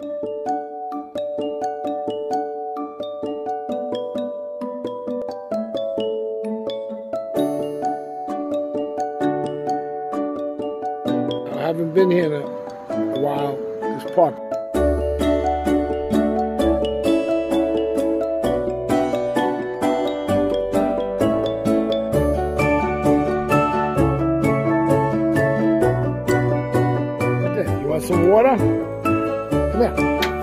I haven't been here in a, a while. This park. You want some water? Come here.